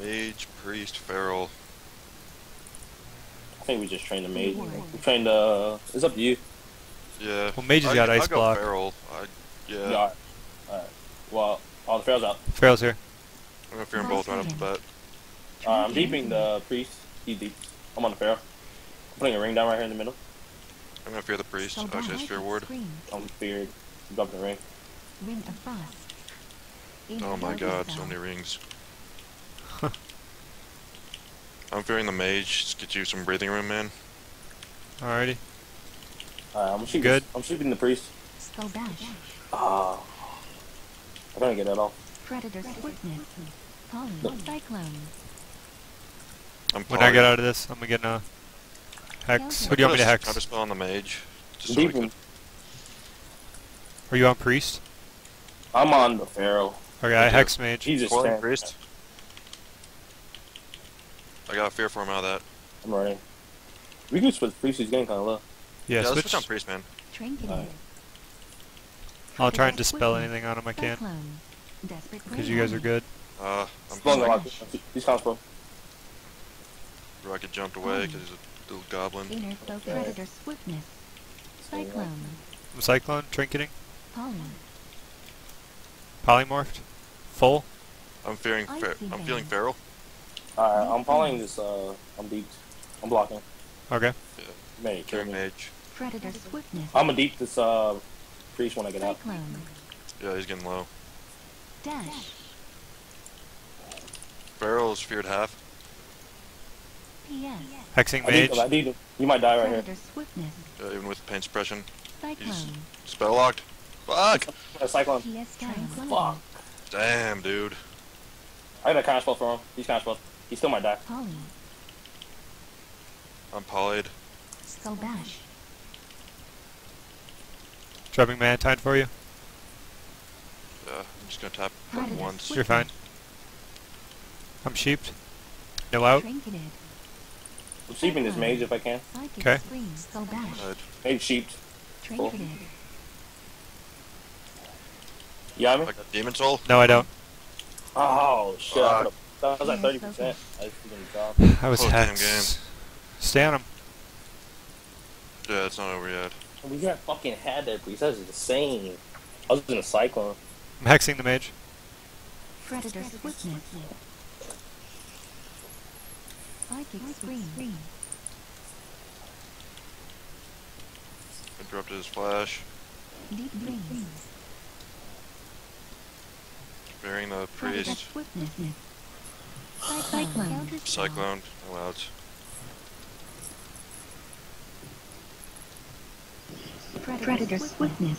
Mage, priest, feral. I think we just trained the mage. We trained uh it's up to you. Yeah. Well, Mage has I, got I ice go block. feral. I, yeah. Yeah. Alright. Alright. Well, all the ferals out. Feral's here. I'm gonna fear them both right off the bat. Uh, I'm deeping the priest. He's deep. I'm on the feral. I'm putting a ring down right here in the middle. I'm gonna fear the priest. So Actually, it's fear ward. I'm feared. Drop the ring. Ring of frost. Oh my god, so many rings. I'm fearing the mage. Just get you some breathing room, man. Alrighty. Alright, I'm shooting. Good. I'm shooting the priest. Skull bash. Ah. I'm gonna get that off. Predator swiftness. Pollen. Cyclone. I'm When I get out of this, I'm gonna get a hex. Who do you want me to hex? Counter spell on the mage. Just so we can. Are you on priest? I'm on the feral. Okay, I hex mage. He's just Spoiling standing. priest. I got a fear form out of that. I'm running. We can switch priest. He's getting kind of low. Yeah, let's switch. switch on priest, man. Trinketed. Alright. I'll try and dispel anything on him I can. Because you guys are good. Uh, I'm Long like, lock. He's kind of slow. Rocket jumped away because he's a little goblin. Inner foe Okay. predator swiftness. Cyclone. I'm Cyclone, Trinketing, Pollen. Polymorphed, full. I'm fearing. I Fer- see I'm feeling feral. Alright, I'm following this. Uh, I'm deep. I'm blocking. Okay. Mage, kill Fearing mage. Predator swiftness. I'm gonna deep this uh priest when I get out. Cyclone. Yeah, he's getting low. Dash. Feral is feared half. PS. Hexing I deep. I mage. him. You might die right here. Swiftness. Uh, even with pain suppression. Cyclone. Spell locked. Fuck! A cyclone. PS tranquility. Fuck. Damn, dude. I got a cash spell for him. He's cash spell. He still might die. Polly. I'm polyed. Skull bash. Dropping Mana Tide for you. Yeah, I'm just gonna tap button Predator once. You're fine. I'm sheeped. No out. Trinketed. I'm sheeping this mage if I can. Okay. scream. Skull bash. Alright. Mage sheeped. Trinketed. You got me? I got demon soul. No, I don't. Oh shit. Uh, I That was at Yeah, thirty so percent. I just didn't drop. I was Close damn hex. Stay on him. Yeah, it's not over yet. We got fucking had that priest. That was insane. I was in a cyclone. I'm hexing the mage. Predator swiftness. Psychic scream. Interrupted his flash. Deep rings. Bearing the Predator priest. Swiftness. Cyclone. Cyclone. No outs. Predator swiftness.